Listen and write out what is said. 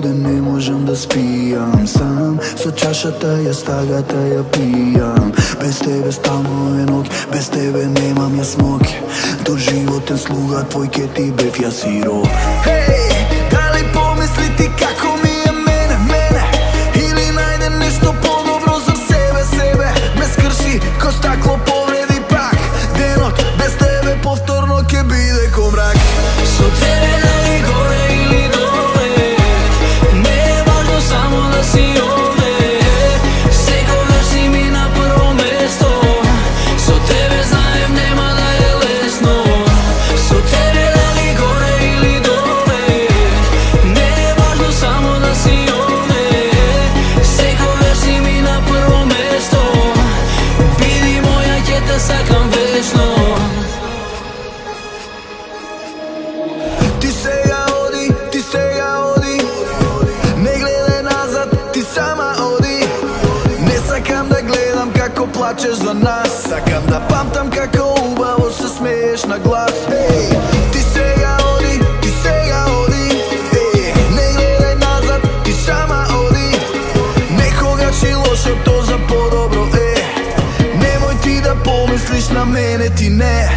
Во не можам да спијам Сам. Со чашата ја стагата ја пијам. Без тебе стално е ног, без тебе немам ја смок До животен слуга твој ке ти бев ја сиро Хей, дали помисли ти како ми е мене, мене? Или најде нешто подобро за себе, себе? Ме скрши ко стакло повреди пак. Денот без тебе повторно ке биде ко мрак. Со тебе плачеш за нас. Сакам да памтам како убаво се смееш на глас. Ей, ти сега оди, ти сега оди. Ей, не гледај назад, ти сама оди. Некогаш и лошото за подобро е. Немој ти да помислиш на мене, ти не.